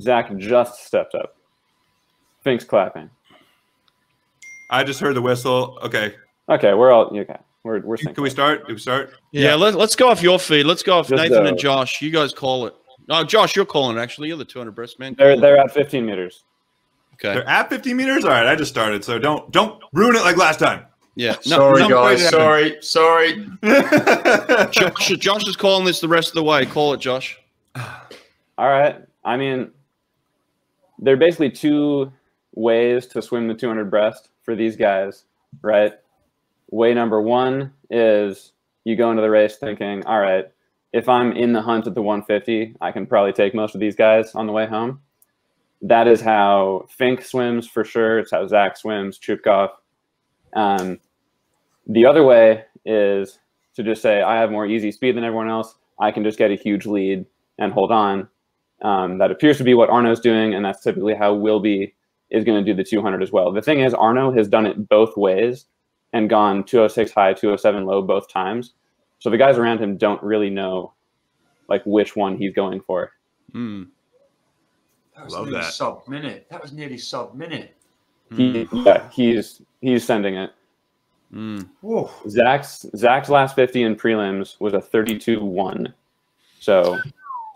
Zach just stepped up. Fink's clapping. I just heard the whistle. Okay. Okay, we're all okay. We're we're Can we start? Can we start? Yeah, Let's let's go off your feed. Let's go off Just, Nathan uh, and Josh. You guys call it. No, Josh, you're calling it, actually. You're the 200 breast man. They're they're at 15 meters. Okay. They're at 15 meters. All right, I just started, so don't don't ruin it like last time. Yeah. sorry, no, guys. Sorry, sorry. Josh, Josh is calling this the rest of the way. Call it, Josh. All right. I mean, there are basically two ways to swim the 200 breast for these guys, right? Way number one is you go into the race thinking, all right, if I'm in the hunt at the 150, I can probably take most of these guys on the way home. That is how Fink swims for sure. It's how Zach swims, Chupkov. Um, the other way is to just say, I have more easy speed than everyone else. I can just get a huge lead and hold on. Um, that appears to be what Arno's doing, and that's typically how Wilby is going to do the 200 as well. The thing is, Arno has done it both ways and gone 206 high, 207 low both times. So the guys around him don't really know like which one he's going for. Hmm. That was Love nearly that. sub minute. That was nearly sub minute. He, yeah, he's he's sending it. Hmm. Whoa. Zach's Zach's last 50 in prelims was a 32-1. So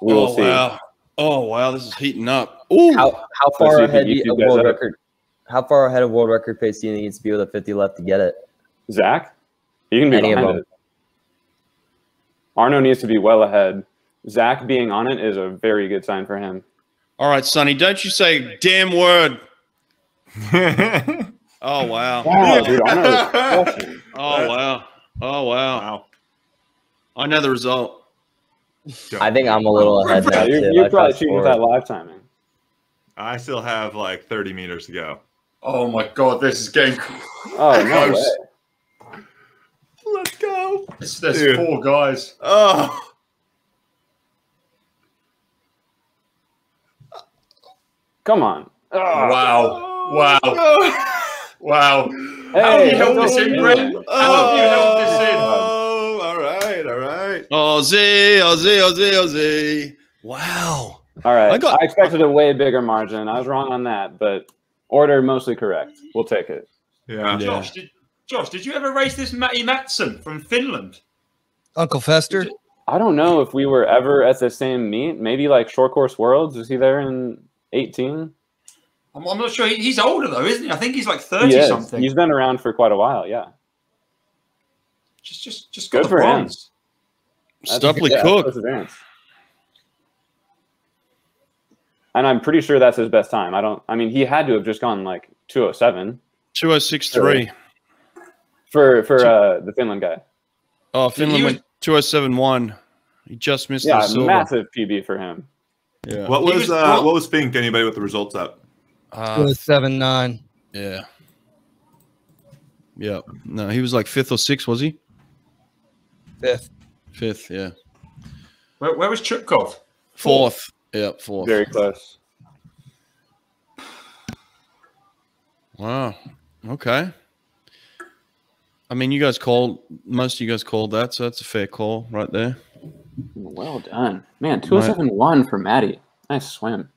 we will oh, see. wow. Oh, wow. This is heating up. Ooh. How how far if ahead do you- YouTube of world up. record? How far ahead of world record pace do you need to be with a 50 left to get it? Zach, he can be Any of behind them. it. Arno needs to be well ahead. Zach being on it is a very good sign for him. All right, Sonny. Don't you say damn word. Oh, wow. Wow, dude, Arno is crushing. Oh, wow. Oh, wow. wow. I know the result. I think I'm a little ahead now you're, too. you're probably fast cheating with that live timing. I still have like 30 meters to go. Oh my god, this is getting. Oh no Close. way! Let's go. There's, there's Dude. four guys. Oh. Come on! Oh, Wow. Wow. Wow. How have Hey, you held what's this in, going How have you held this right. Ozzy, Ozzy, Ozzy, Ozzy. Wow. All right, I I, expected a way bigger margin. I was wrong on that, but order mostly correct. We'll take it. Yeah. Josh, did, Josh, did you ever race this Matti Mattsson from Finland? Uncle Fester. I don't know if we were ever at the same meet. Maybe like short course worlds. Was he there in eighteen? I'm, I'm not sure. He, he's older though, isn't he? I think he's like thirty is. something. He's been around for quite a while. Yeah. just, just, just Good for him. bronze. That's- Stubblety yeah, Cook. perseverance. And I'm pretty sure that's his best time. I don't. I mean, he had to have just gone like 207 2063. for for uh, the Finland guy. Oh, Finland He was- went 2071. He just missed Yeah, the massive PB for him. Yeah. What was, was uh, brought- what was Fink? Anybody with the results up? Uh, was seven nine. yeah. Yeah. No, he was like fifth or sixth, was he? Fifth. Fifth, yeah. Where, where was Chupkov? Fourth. Yeah, fourth. Very close. Wow. Okay. I mean, you guys called, most of you guys called that, so that's a fair call right there. Well done, man. 207 for Matti. Nice swim.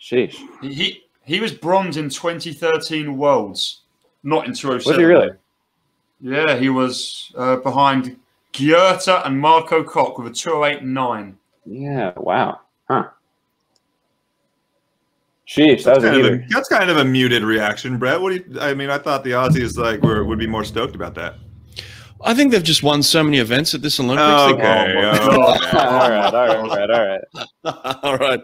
Sheesh. He, he he was bronze in 2013 Worlds, not in 207. Was he really? Yeah, he was uh, behind Gyurta and Marco Koch with a 208.9. Yeah. Wow. Huh. Sheesh. That was Kind a, that's kind of a muted reaction, Brett. What do you? I mean, I thought the Aussies like were would be more stoked about that. I think they've just won so many events at this Olympics. Okay. Oh, okay. all right. All right. All right. All right. All right.